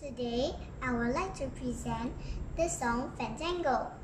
Today, I would like to present the song Fandango.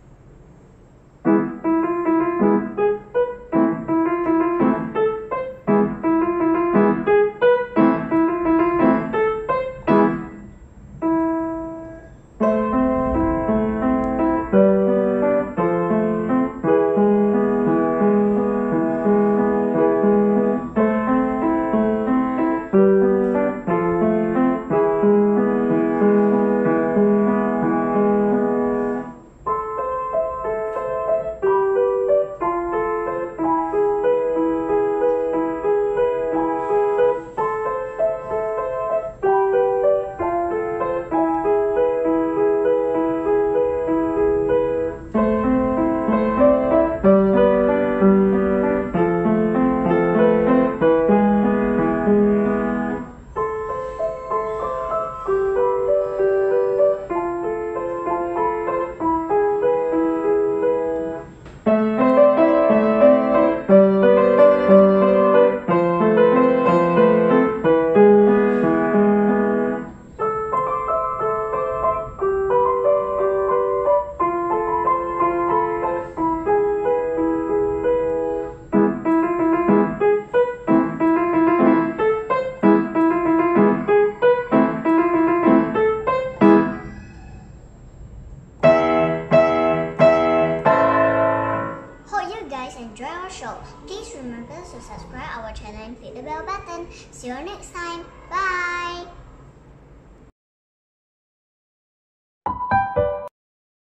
Show. Please remember to subscribe our channel and click the bell button. See you next time. Bye.